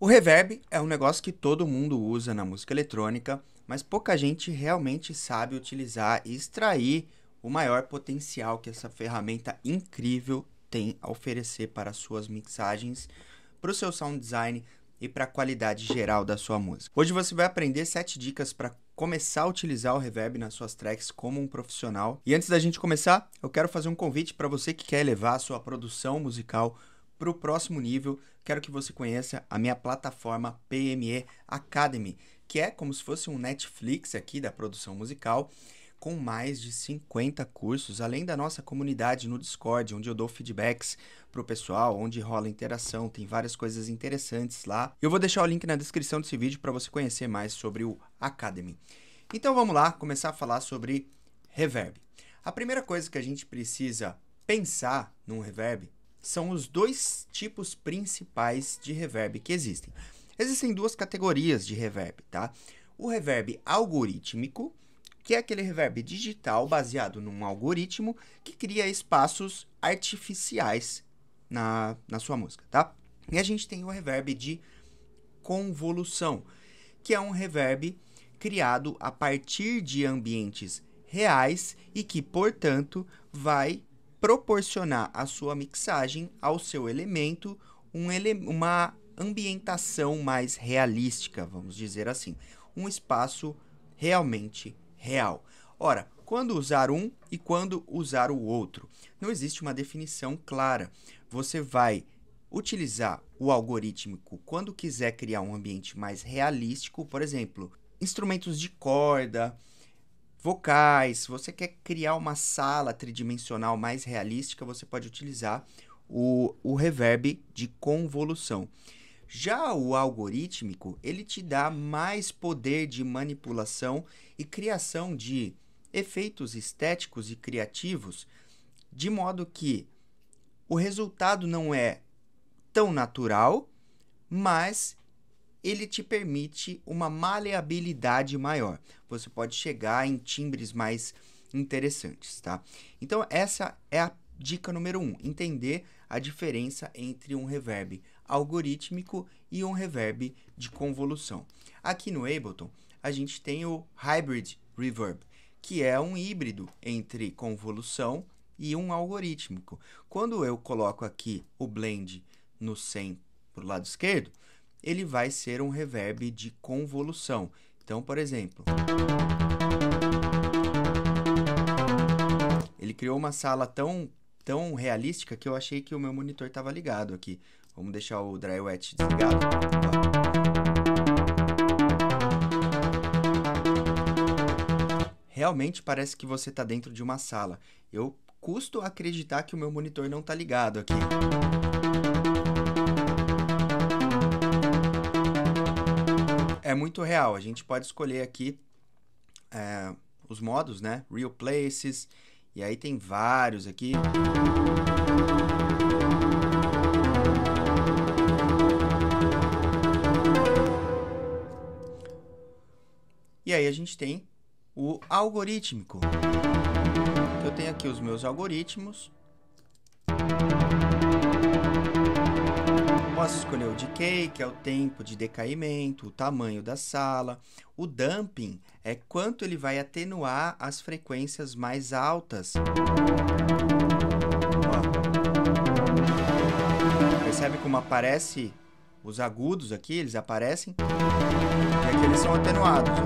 O reverb é um negócio que todo mundo usa na música eletrônica, mas pouca gente realmente sabe utilizar e extrair o maior potencial que essa ferramenta incrível tem a oferecer para suas mixagens, para o seu sound design e para a qualidade geral da sua música. Hoje você vai aprender 7 dicas para começar a utilizar o reverb nas suas tracks como um profissional. E antes da gente começar, eu quero fazer um convite para você que quer elevar a sua produção musical para o próximo nível, quero que você conheça a minha plataforma PME Academy, que é como se fosse um Netflix aqui da produção musical, com mais de 50 cursos, além da nossa comunidade no Discord, onde eu dou feedbacks para o pessoal, onde rola interação, tem várias coisas interessantes lá. Eu vou deixar o link na descrição desse vídeo para você conhecer mais sobre o Academy. Então vamos lá começar a falar sobre reverb. A primeira coisa que a gente precisa pensar num reverb são os dois tipos principais de reverb que existem. Existem duas categorias de reverb, tá? O reverb algorítmico, que é aquele reverb digital baseado num algoritmo que cria espaços artificiais na, na sua música, tá? E a gente tem o reverb de convolução, que é um reverb criado a partir de ambientes reais e que, portanto, vai proporcionar à sua mixagem, ao seu elemento, um ele uma ambientação mais realística, vamos dizer assim. Um espaço realmente real. Ora, quando usar um e quando usar o outro? Não existe uma definição clara. Você vai utilizar o algorítmico quando quiser criar um ambiente mais realístico, por exemplo, instrumentos de corda, vocais, se você quer criar uma sala tridimensional mais realística, você pode utilizar o, o reverb de convolução. Já o algorítmico, ele te dá mais poder de manipulação e criação de efeitos estéticos e criativos, de modo que o resultado não é tão natural, mas ele te permite uma maleabilidade maior. Você pode chegar em timbres mais interessantes, tá? Então essa é a dica número um, entender a diferença entre um reverb algorítmico e um reverb de convolução. Aqui no Ableton, a gente tem o Hybrid Reverb, que é um híbrido entre convolução e um algorítmico. Quando eu coloco aqui o blend no 100 para o lado esquerdo, ele vai ser um reverb de convolução. Então, por exemplo, ele criou uma sala tão, tão realística que eu achei que o meu monitor estava ligado aqui. Vamos deixar o dry wet desligado. Realmente parece que você está dentro de uma sala. Eu custo acreditar que o meu monitor não está ligado aqui. É muito real. A gente pode escolher aqui é, os modos, né? Real Places. E aí tem vários aqui. E aí a gente tem o algorítmico. Eu tenho aqui os meus algoritmos. Posso escolher o decay, que é o tempo de decaimento, o tamanho da sala. O damping é quanto ele vai atenuar as frequências mais altas. Percebe como aparece os agudos aqui? Eles aparecem. E aqui eles são atenuados. Ó.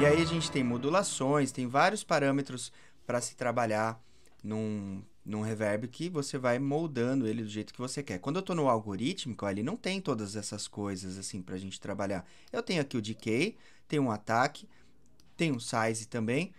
E aí a gente tem modulações, tem vários parâmetros para se trabalhar num, num reverb que você vai moldando ele do jeito que você quer. Quando eu estou no algorítmico, ele não tem todas essas coisas assim para a gente trabalhar. Eu tenho aqui o decay, tem um ataque, tem um size também.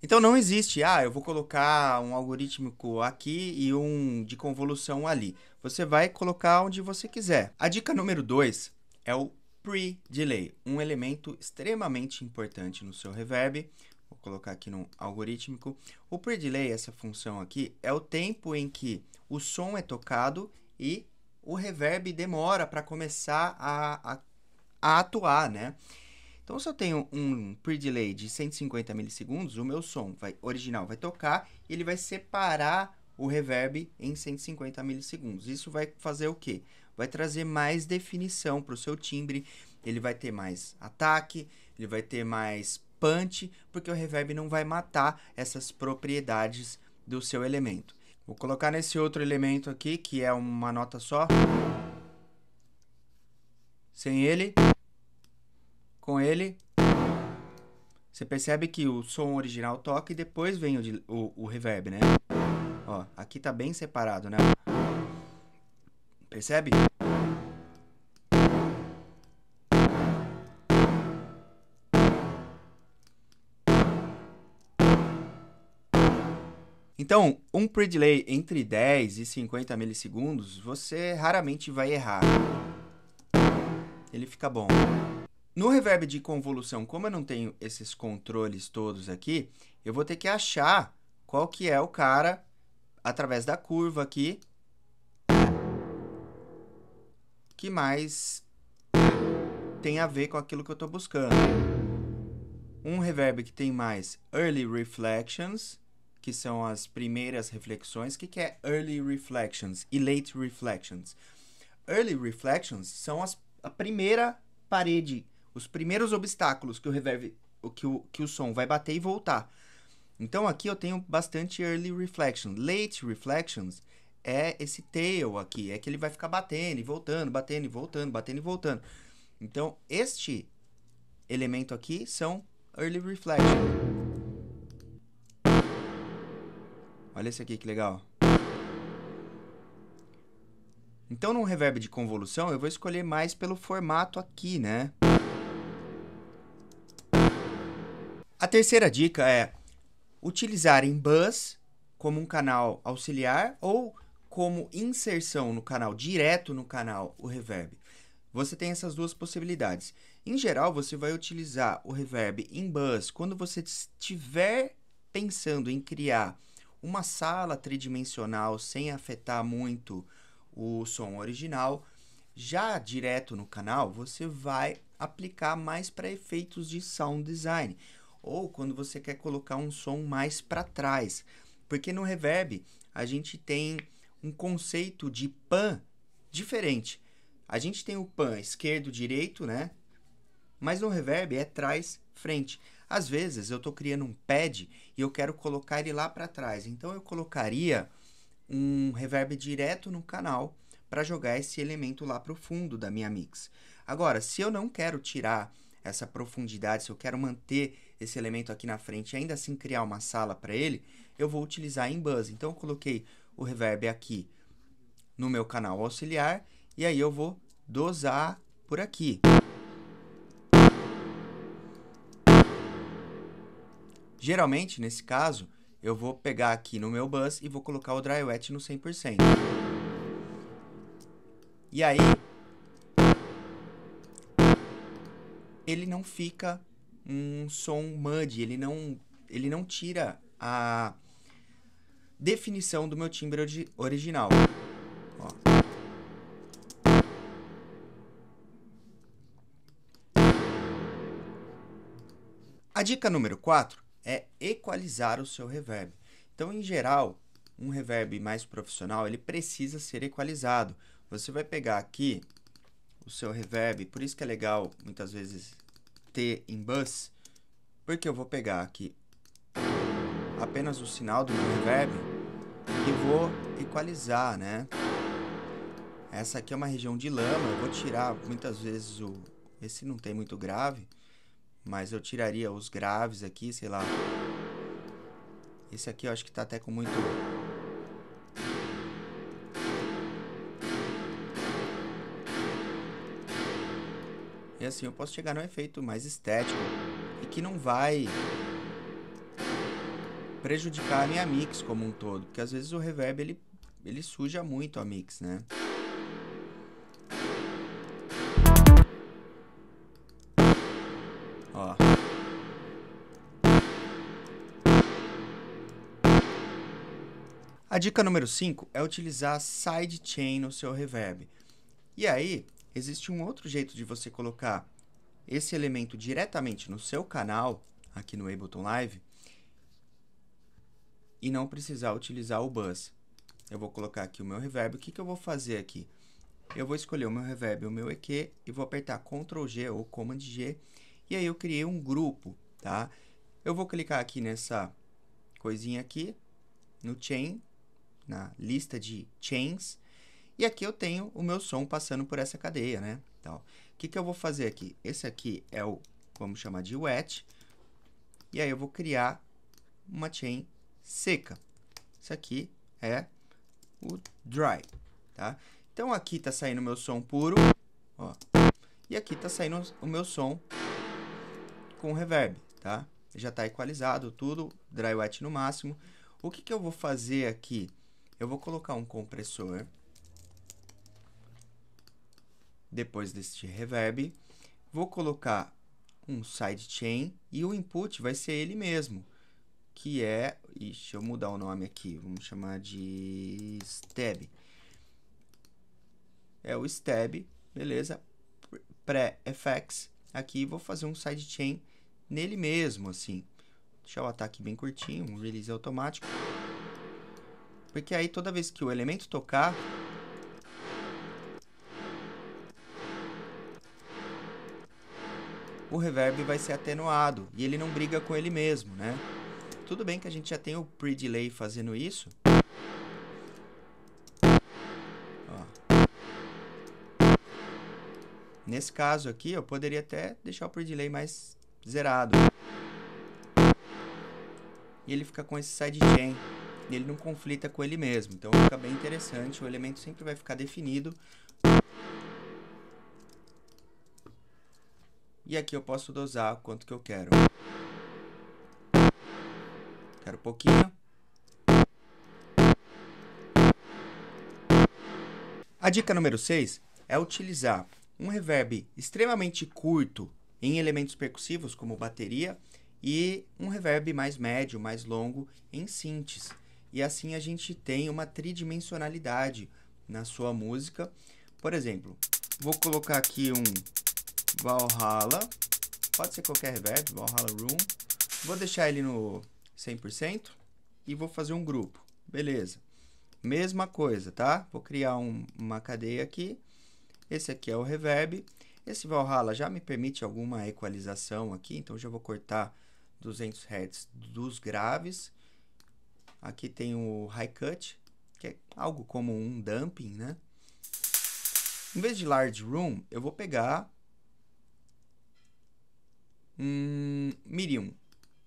Então não existe, ah, eu vou colocar um algorítmico aqui e um de convolução ali. Você vai colocar onde você quiser. A dica número 2 é o pre-delay, um elemento extremamente importante no seu reverb Vou colocar aqui no algorítmico. O pre-delay, essa função aqui, é o tempo em que o som é tocado e o reverb demora para começar a, a, a, atuar, né? Então, se eu tenho um pre-delay de 150 milissegundos, o meu som vai, original vai tocar e ele vai separar o reverb em 150 milissegundos. Isso vai fazer o quê? Vai trazer mais definição para o seu timbre, ele vai ter mais ataque, ele vai ter mais porque o reverb não vai matar essas propriedades do seu elemento. Vou colocar nesse outro elemento aqui, que é uma nota só. Sem ele. Com ele. Você percebe que o som original toca e depois vem o, o, o reverb, né? Ó, aqui tá bem separado, né? Percebe? Então, um pre-delay entre 10 e 50 milissegundos, você raramente vai errar. Ele fica bom. No reverb de convolução, como eu não tenho esses controles todos aqui, eu vou ter que achar qual que é o cara através da curva aqui que mais tem a ver com aquilo que eu estou buscando. Um reverb que tem mais early reflections, que são as primeiras reflexões. O que, que é early reflections e late reflections? Early reflections são as, a primeira parede, os primeiros obstáculos que o reverb, que o, que o som vai bater e voltar. Então aqui eu tenho bastante early reflection. Late reflections é esse tail aqui, é que ele vai ficar batendo e voltando, batendo e voltando, batendo e voltando. Então, este elemento aqui são early reflection. Olha esse aqui que legal. Então, no reverb de convolução, eu vou escolher mais pelo formato aqui, né? A terceira dica é utilizar em bus como um canal auxiliar ou como inserção no canal, direto no canal, o reverb. Você tem essas duas possibilidades. Em geral, você vai utilizar o reverb em bus quando você estiver pensando em criar uma sala tridimensional sem afetar muito o som original. Já direto no canal, você vai aplicar mais para efeitos de sound design ou quando você quer colocar um som mais para trás, porque no reverb a gente tem um conceito de pan diferente. A gente tem o pan esquerdo-direito, né? Mas no reverb é trás-frente. Às vezes eu estou criando um pad e eu quero colocar ele lá para trás. Então eu colocaria um reverb direto no canal para jogar esse elemento lá para o fundo da minha mix. Agora, se eu não quero tirar essa profundidade, se eu quero manter esse elemento aqui na frente e ainda assim criar uma sala para ele, eu vou utilizar em buzz. Então eu coloquei o reverb aqui no meu canal auxiliar e aí eu vou dosar por aqui. Geralmente, nesse caso, eu vou pegar aqui no meu bus e vou colocar o dry wet no 100%. E aí, ele não fica um som muddy, ele não, ele não tira a definição do meu timbre original. Ó. A dica número 4 é equalizar o seu reverb. Então, em geral, um reverb mais profissional, ele precisa ser equalizado. Você vai pegar aqui o seu reverb, por isso que é legal, muitas vezes, ter em bus, porque eu vou pegar aqui apenas o sinal do meu reverb e vou equalizar, né? Essa aqui é uma região de lama, eu vou tirar muitas vezes o... Esse não tem muito grave, mas eu tiraria os graves aqui, sei lá. Esse aqui eu acho que tá até com muito... E assim, eu posso chegar num efeito mais estético e que não vai prejudicar a minha mix como um todo, porque às vezes o reverb ele, ele suja muito a mix, né? A dica número 5 é utilizar sidechain no seu reverb. E aí, existe um outro jeito de você colocar esse elemento diretamente no seu canal, aqui no Ableton Live, e não precisar utilizar o bus. eu vou colocar aqui o meu reverb. O que, que eu vou fazer aqui? Eu vou escolher o meu reverb e o meu EQ e vou apertar Ctrl G ou Command G. E aí eu criei um grupo, tá? Eu vou clicar aqui nessa coisinha aqui, no Chain, na lista de Chains. E aqui eu tenho o meu som passando por essa cadeia, né? Então, o que, que eu vou fazer aqui? Esse aqui é o, vamos chamar de wet. E aí eu vou criar uma chain seca. Isso aqui é o dry, tá? Então aqui está saindo o meu som puro, ó. E aqui está saindo o meu som com reverb, tá? Já está equalizado tudo, dry wet no máximo. O que, que eu vou fazer aqui? Eu vou colocar um compressor depois deste reverb. Vou colocar um sidechain e o input vai ser ele mesmo, que é, deixa eu mudar o nome aqui, vamos chamar de stab. É o stab, beleza? Pré-FX. Aqui vou fazer um sidechain nele mesmo, assim. Deixar o ataque bem curtinho, um release automático. Porque aí toda vez que o elemento tocar, o reverb vai ser atenuado e ele não briga com ele mesmo, né? Tudo bem que a gente já tem o pre-delay fazendo isso. Ó. Nesse caso aqui, eu poderia até deixar o pre-delay mais zerado. E ele fica com esse sidechain. Ele não conflita com ele mesmo. Então fica bem interessante. O elemento sempre vai ficar definido E aqui eu posso dosar quanto que eu quero. Quero pouquinho. A dica número 6 é utilizar um reverb extremamente curto em elementos percussivos, como bateria, e um reverb mais médio, mais longo em synths. E assim a gente tem uma tridimensionalidade na sua música. Por exemplo, vou colocar aqui um Valhalla. Pode ser qualquer reverb, Valhalla Room. Vou deixar ele no 100% e vou fazer um grupo. Beleza. Mesma coisa, tá? Vou criar um, uma cadeia aqui. Esse aqui é o reverb. Esse Valhalla já me permite alguma equalização aqui, então já vou cortar 200 Hz dos graves. Aqui tem o high cut, que é algo como um dumping, né? Em vez de large room, eu vou pegar Hum, medium.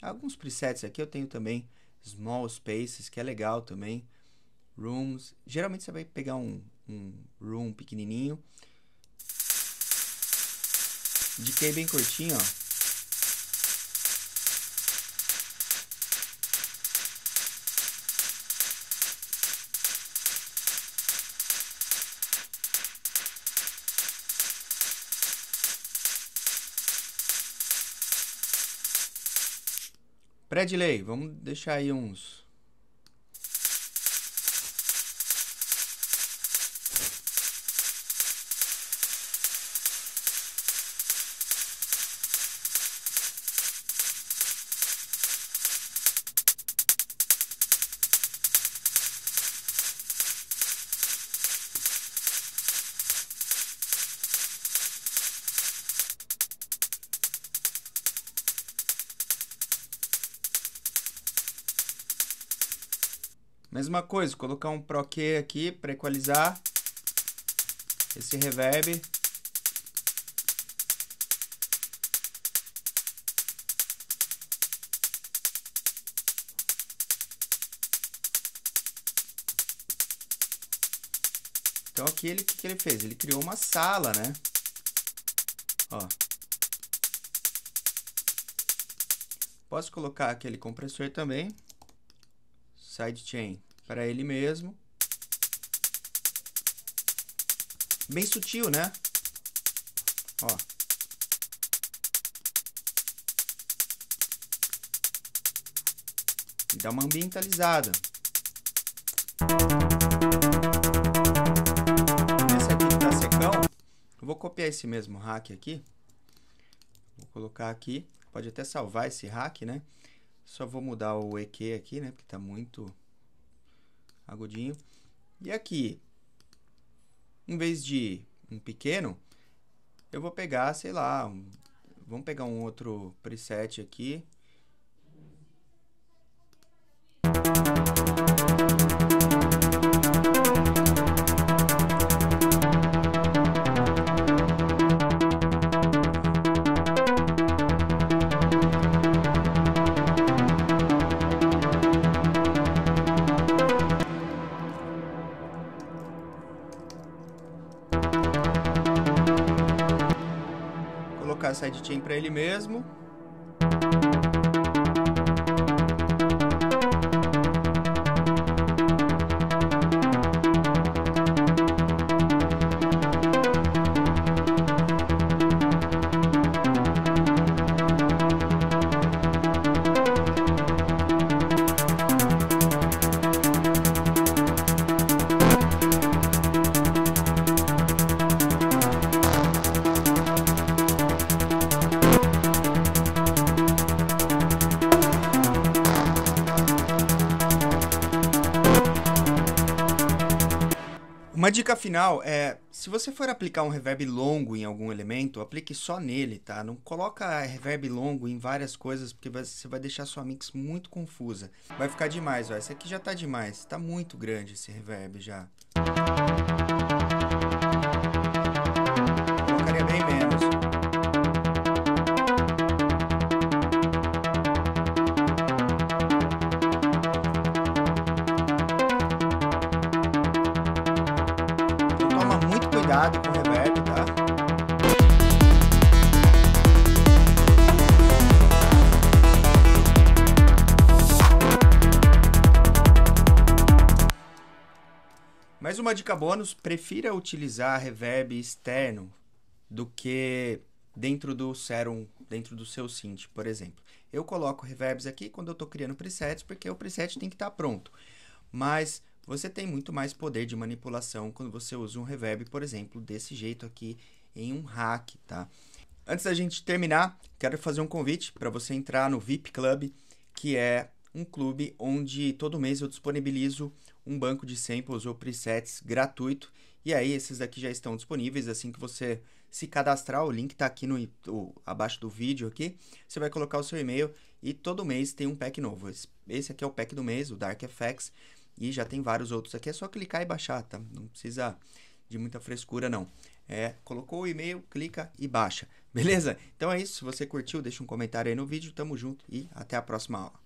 Alguns presets aqui eu tenho também. Small Spaces, que é legal também. Rooms. Geralmente você vai pegar um, um room pequenininho. Decay bem curtinho, ó. Pré-delay, vamos deixar aí uns Mesma coisa, colocar um Pro Q aqui para equalizar esse reverb. Então aqui ele, que, que ele fez? Ele criou uma sala, né? Ó. Posso colocar aquele compressor também. Sidechain para ele mesmo. Bem sutil, né? Ó. E dá uma ambientalizada. Esse aqui que tá secão, eu vou copiar esse mesmo hack aqui. Vou colocar aqui. Pode até salvar esse hack, né? Só vou mudar o EQ aqui, né? Porque tá muito agudinho. E aqui, em vez de um pequeno, eu vou pegar, sei lá, um, vamos pegar um outro preset aqui. Sidechain para ele mesmo. Uma dica final é, se você for aplicar um reverb longo em algum elemento, aplique só nele, tá? Não coloca reverb longo em várias coisas, porque você vai deixar sua mix muito confusa. Vai ficar demais, ó. Esse aqui já tá demais, tá muito grande esse reverb já. Tá? Mais uma dica bônus, prefira utilizar reverb externo do que dentro do Serum, dentro do seu synth, por exemplo. Eu coloco reverbs aqui quando eu estou criando presets, porque o preset tem que estar tá pronto. Mas você tem muito mais poder de manipulação quando você usa um reverb, por exemplo, desse jeito aqui em um hack, tá? Antes da gente terminar, quero fazer um convite para você entrar no VIP Club, que é um clube onde todo mês eu disponibilizo um banco de samples ou presets gratuito. E aí, esses daqui já estão disponíveis assim que você se cadastrar. O link está aqui no o, abaixo do vídeo aqui. Você vai colocar o seu e-mail e todo mês tem um pack novo. Esse, esse aqui é o pack do mês, o Dark FX. E já tem vários outros aqui, é só clicar e baixar, tá? Não precisa de muita frescura, não. É, colocou o e-mail, clica e baixa, beleza? Então é isso, se você curtiu, deixa um comentário aí no vídeo, tamo junto e até a próxima aula.